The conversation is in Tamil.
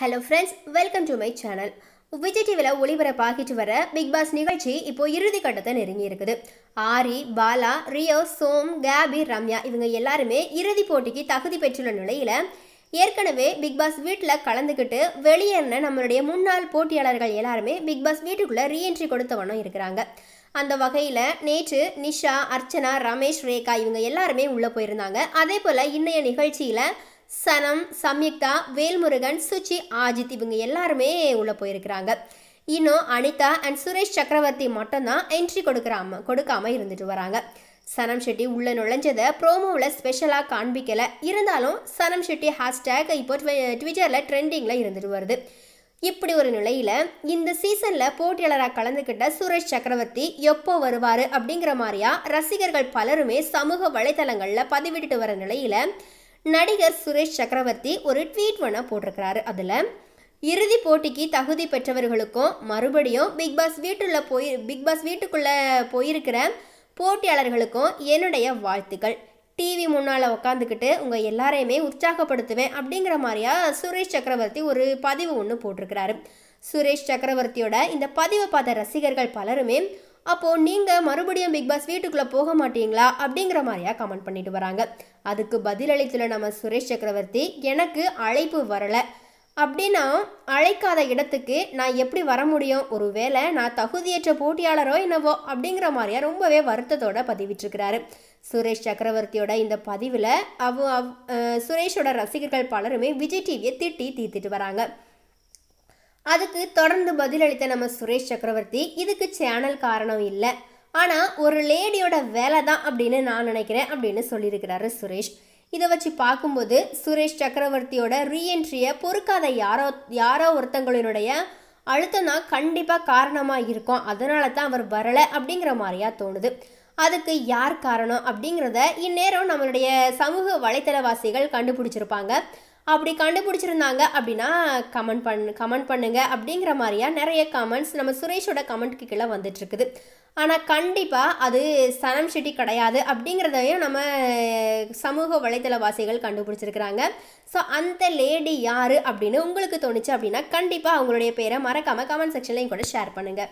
Hello friends welcome to my channel Vijay டிவியில் ஒளிபரப்பாகிட்டு வர பிக் பாஸ் நிகழ்ச்சி இப்போ இறுதி கட்டத்தை நெருங்கி இருக்குது. ஆரி பாலா ரியோ சோம் கேபி ரம்யா இவங்க எல்லாருமே இறுதி போட்டிக்கு தகுதி பெற்றுள்ள நிலையில் ஏற்கனவே பிக் பாஸ் வீட்டில் கலந்துக்கிட்டு வெளியேறின நம்மளுடைய முன்னாள் போட்டியாளர்கள் எல்லாருமே பிக் பாஸ் வீட்டுக்குள்ளே ரீஎன்ட்ரி கொடுத்தவனும் இருக்கிறாங்க. அந்த வகையில் நேற்று நிஷா அர்ச்சனா ரமேஷ் ரேகா இவங்க எல்லாருமே உள்ளே போயிருந்தாங்க. அதே போல் இன்றைய நிகழ்ச்சியில் சனம் சம்யுக்தா வேல்முருகன் சுச்சி ஆஜித் இவங்க எல்லாருமே உள்ளே போயிருக்கிறாங்க. இன்னும் அனிதா அண்ட் சுரேஷ் சக்கரவர்த்தி மட்டும்தான் என்ட்ரி கொடுக்குறாம கொடுக்காம இருந்துட்டு வராங்க. சனம் ஷெட்டி உள்ள நுழைஞ்சதை ப்ரோமோவில் ஸ்பெஷலாக காண்பிக்கல. இருந்தாலும் சனம் ஷெட்டி ஹேஷ்டேக் இப்போ ட்விட்டரில் ட்ரெண்டிங்கில் இருந்துட்டு வருது. இப்படி ஒரு நிலையில் இந்த சீசனில் போட்டியாளராக கலந்துக்கிட்ட சுரேஷ் சக்கரவர்த்தி எப்போ வருவார் அப்படிங்கிற மாதிரியா ரசிகர்கள் பலருமே சமூக வலைத்தளங்களில் பதிவிட்டுட்டு வர நிலையில் நடிகர் சுரேஷ் சக்கரவர்த்தி ஒரு ட்வீட் ஒன்று போட்டிருக்கிறாரு. அதில் இறுதி போட்டிக்கு தகுதி பெற்றவர்களுக்கும் மறுபடியும் பிக் பாஸ் வீட்டுள்ள போய் பிக் பாஸ் வீட்டுக்குள்ளே போயிருக்கிற போட்டியாளர்களுக்கும் என்னுடைய வாழ்த்துக்கள். டிவி முன்னால் உட்காந்துக்கிட்டு உங்கள் எல்லாரையுமே உற்சாகப்படுத்துவேன் அப்படிங்கிற மாதிரியா சுரேஷ் சக்கரவர்த்தி ஒரு பதிவு ஒன்று போட்டிருக்கிறாரு. சுரேஷ் சக்கரவர்த்தியோட இந்த பதிவை பார்த்த ரசிகர்கள் பலருமே அப்போது நீங்கள் மறுபடியும் பிக் பாஸ் வீட்டுக்குள்ளே போக மாட்டீங்களா? அப்படிங்கிற மாதிரியா கமெண்ட் பண்ணிட்டு வராங்க. அதுக்கு பதிலளித்துள்ள நம்ம சுரேஷ் சக்கரவர்த்தி எனக்கு அழைப்பு வரலை. அப்படின்னா அழைக்காத இடத்துக்கு நான் எப்படி வர முடியும்? ஒரு வேளை நான் தகுதியற்ற போட்டியாளரோ என்னவோ? அப்படிங்கிற மாதிரியா ரொம்பவே வருத்தத்தோட பதிவிட்டிருக்கிறாரு. சுரேஷ் சக்கரவர்த்தியோட இந்த பதிவில் அவ அவ் சுரேஷோட ரசிகர்கள் பலருமே விஜய் டிவியை திட்டி தீர்த்துட்டு வராங்க. அதுக்கு தொடர்ந்து பதிலளித்த நம்ம சுரேஷ் சக்கரவர்த்தி இதுக்கு சேனல் காரணம் இல்லை. ஆனால் ஒரு லேடியோட வேலை தான் அப்படின்னு நான் நினைக்கிறேன் அப்படின்னு சொல்லியிருக்கிறாரு சுரேஷ். இதை வச்சு பார்க்கும்போது சுரேஷ் சக்கரவர்த்தியோட ரீஎன்ட்ரியை பொறுக்காத யாரோ யாரோ ஒருத்தங்களினுடைய அழுத்தம் தான் கண்டிப்பாக காரணமாக இருக்கும். அதனால தான் அவர் வரலை அப்படிங்கிற மாதிரியா தோணுது. அதுக்கு யார் காரணம் அப்படிங்கிறத இந்நேரம் நம்மளுடைய சமூக வலைத்தளவாசிகள் கண்டுபிடிச்சிருப்பாங்க. அப்படி கண்டுபிடிச்சிருந்தாங்க அப்படின்னா கமெண்ட் பண்ணு கமெண்ட் பண்ணுங்க அப்படிங்கிற மாதிரியா நிறைய கமெண்ட்ஸ் நம்ம சுரேஷோட கமெண்ட்க்கு கீழே வந்துட்டு இருக்குது ஆனால் கண்டிப்பாக அது சனம் ஷெட்டி கிடையாது அப்படிங்கிறதையும் நம்ம சமூக வலைத்தளவாசிகள் கண்டுபிடிச்சிருக்கிறாங்க. ஸோ அந்த லேடி யார் அப்படின்னு உங்களுக்கு தோணுச்சு அப்படின்னா கண்டிப்பாக அவங்களுடைய பேரை மறக்காமல் கமெண்ட் செக்ஷன்லையும் கூட ஷேர் பண்ணுங்கள்